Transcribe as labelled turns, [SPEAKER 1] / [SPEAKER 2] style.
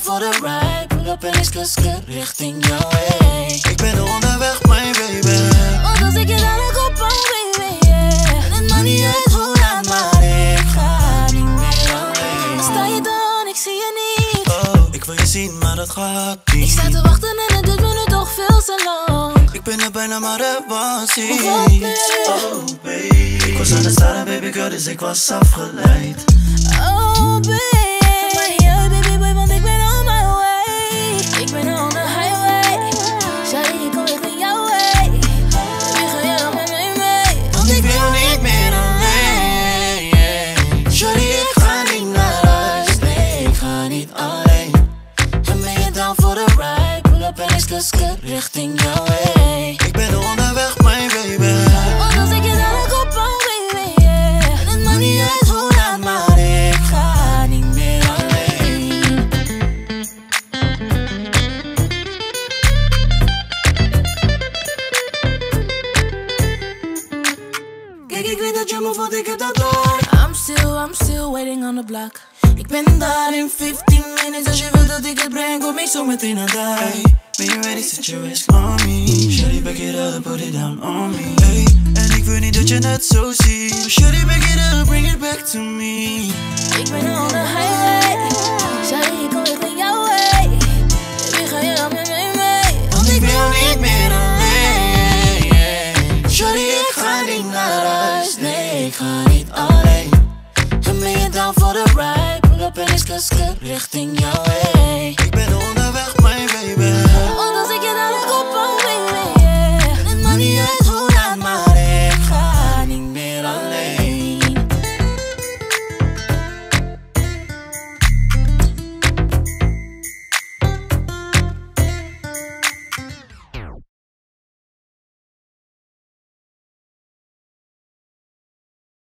[SPEAKER 1] voor de ride? Pull up en is kusken richting jou heen. Ik ben onderweg, mijn baby. Zien, maar dat gaat
[SPEAKER 2] Ik
[SPEAKER 1] niet.
[SPEAKER 2] sta te wachten en het duurt me nu toch veel te lang.
[SPEAKER 1] Ik ben er bijna, maar er was? Oh, baby. Ik was aan het staren, baby girl, dus ik was afgeleid.
[SPEAKER 2] Oh, babe.
[SPEAKER 1] Up en is kusken richting jou heen. Ik ben onderweg, mijn baby.
[SPEAKER 2] Want als ik je dadelijk op baby, yeah.
[SPEAKER 1] En het maakt niet uit hoe laat, maar ik ga niet meer alleen. Kijk, ik weet dat je me voelt, ik heb dat door.
[SPEAKER 2] I'm still, I'm still waiting on the block.
[SPEAKER 1] Ik ben daar in 15 minutes Als je wilt dat ik het breng, kom ik zo meteen aan daar Hey, ben je ready, set your risk on me. Shawty, back it up, put it down on me. Hey, en ik wil niet dat je het zo ziet Shawty, back it up, bring it back to me.
[SPEAKER 2] Ik ben on the highway. Shawty, ik kom richting jouw way. Wie ga jij dan met mij mee?
[SPEAKER 1] Want ik wil niet meer alleen. Shawty, ik ga niet naar huis. Nee, ik ga niet alleen. En ben je down voor de ride. Pull up en is kusken richting jou